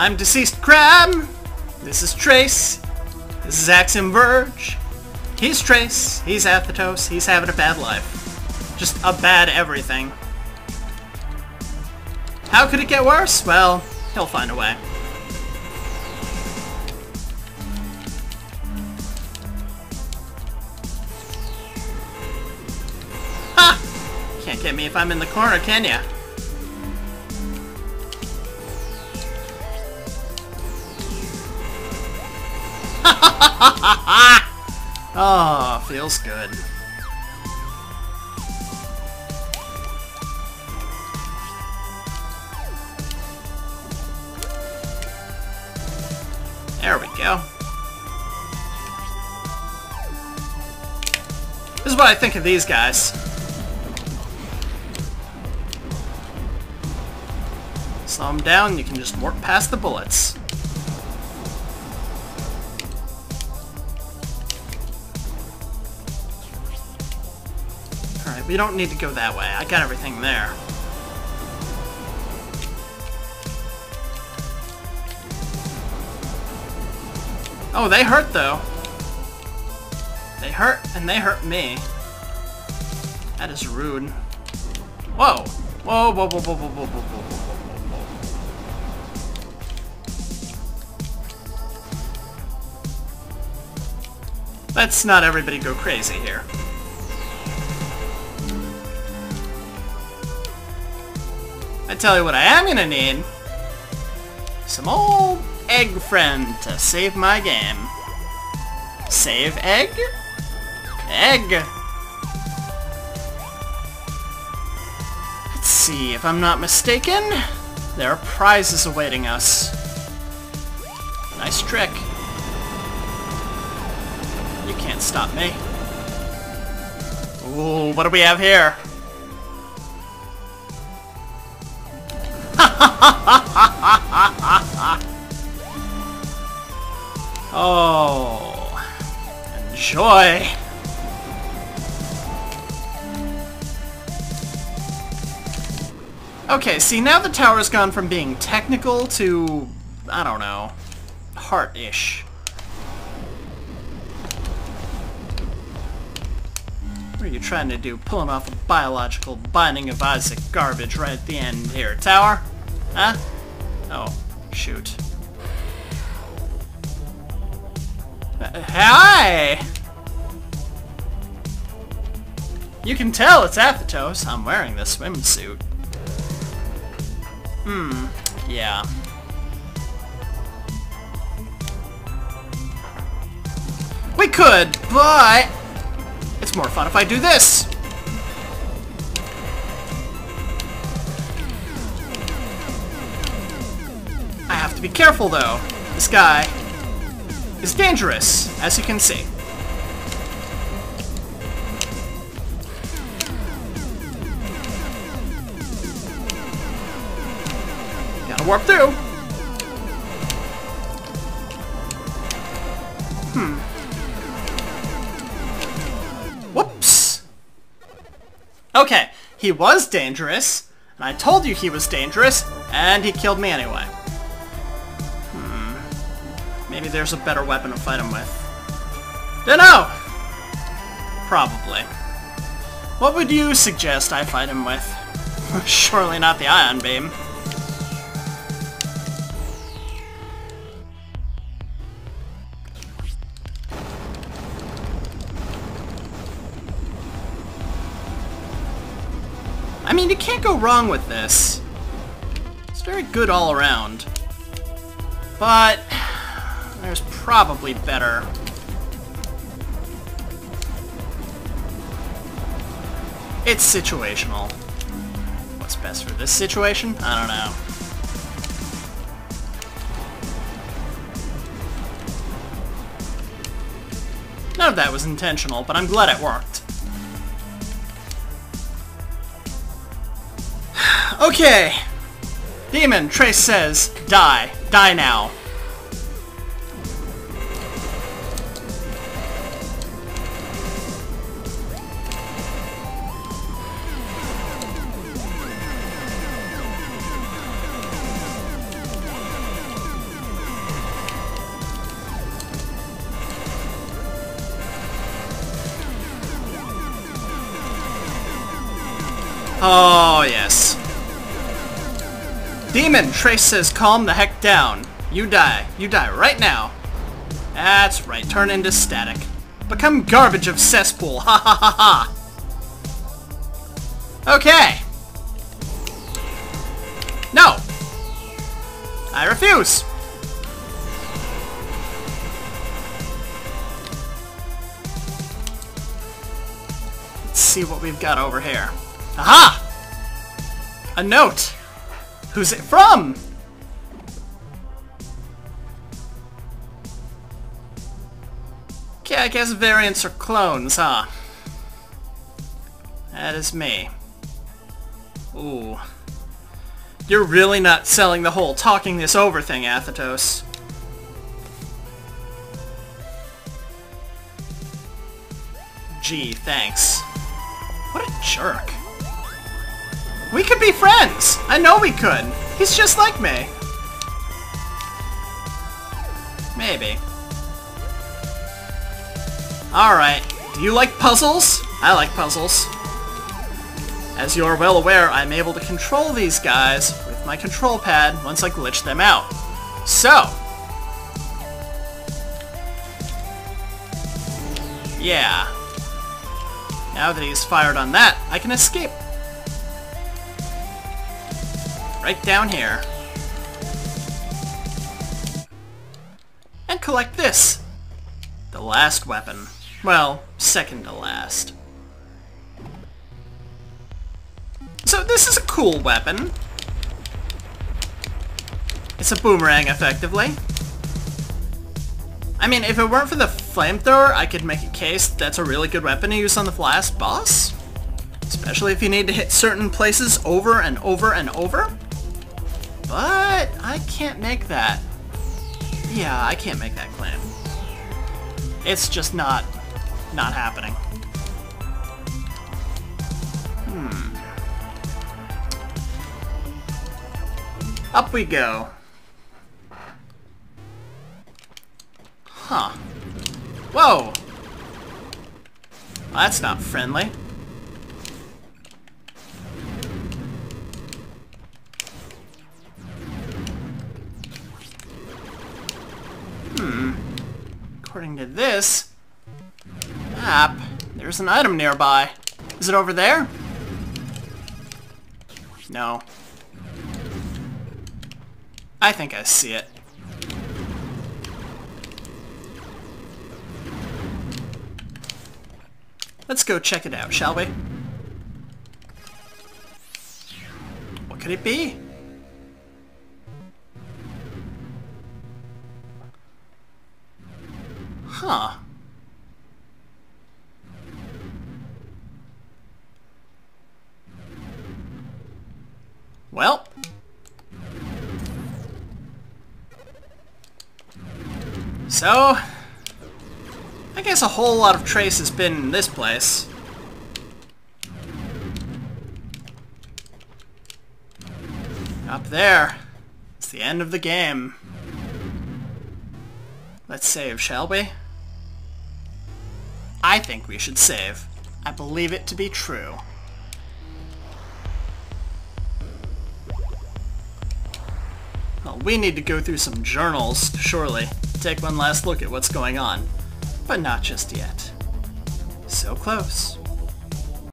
I'm Deceased Crab. This is Trace. This is Axiom Verge. He's Trace. He's Athetos. He's having a bad life. Just a bad everything. How could it get worse? Well, he'll find a way. Ha! Can't get me if I'm in the corner, can ya? oh, feels good. There we go. This is what I think of these guys. Slow them down, you can just work past the bullets. Alright, we don't need to go that way. I got everything there. Oh, they hurt though. They hurt, and they hurt me. That is rude. Whoa! Whoa, whoa, whoa, whoa, whoa, whoa, whoa, whoa, whoa. Let's not everybody go crazy here. I tell you what I am gonna need. Some old egg friend to save my game. Save egg? Egg! Let's see, if I'm not mistaken, there are prizes awaiting us. Nice trick. You can't stop me. Ooh, what do we have here? oh, enjoy. Okay, see, now the tower's gone from being technical to, I don't know, heart-ish. What are you trying to do? Pulling off a biological binding of Isaac garbage right at the end here. Tower? Huh? Oh, shoot. Uh, hi! You can tell it's Athetos. I'm wearing the swimsuit. Hmm, yeah. We could, but it's more fun if I do this. To be careful though. This guy is dangerous, as you can see. Gotta warp through. Hmm. Whoops. Okay, he was dangerous, and I told you he was dangerous, and he killed me anyway. Maybe there's a better weapon to fight him with. Dunno! Probably. What would you suggest I fight him with? Surely not the ion beam. I mean, you can't go wrong with this. It's very good all around. But, there's probably better. It's situational. What's best for this situation? I don't know. None of that was intentional, but I'm glad it worked. Okay. Demon, Trace says, die. Die now. Oh, yes. Demon, Trace says calm the heck down. You die. You die right now. That's right, turn into static. Become garbage of cesspool. Ha ha ha ha. Okay. No. I refuse. Let's see what we've got over here. Aha! A note. Who's it from? Okay, I guess variants are clones, huh? That is me. Ooh. You're really not selling the whole talking this over thing, Athetos. Gee, thanks. What a jerk. We could be friends! I know we could! He's just like me. Maybe. Alright. Do you like puzzles? I like puzzles. As you are well aware, I'm able to control these guys with my control pad once I glitch them out. So, yeah. Now that he's fired on that, I can escape. Right down here. And collect this. The last weapon. Well, second to last. So this is a cool weapon. It's a boomerang, effectively. I mean, if it weren't for the flamethrower, I could make a case that's a really good weapon to use on the last boss. Especially if you need to hit certain places over and over and over. But I can't make that. Yeah, I can't make that claim. It's just not, not happening. Hmm. Up we go. Huh. Whoa! Well, that's not friendly. Hmm. According to this map, there's an item nearby. Is it over there? No. I think I see it. Let's go check it out, shall we? What could it be? Huh. Well, So, I guess a whole lot of trace has been in this place. Up there. It's the end of the game. Let's save, shall we? I think we should save. I believe it to be true. Well, we need to go through some journals, surely take one last look at what's going on. But not just yet. So close.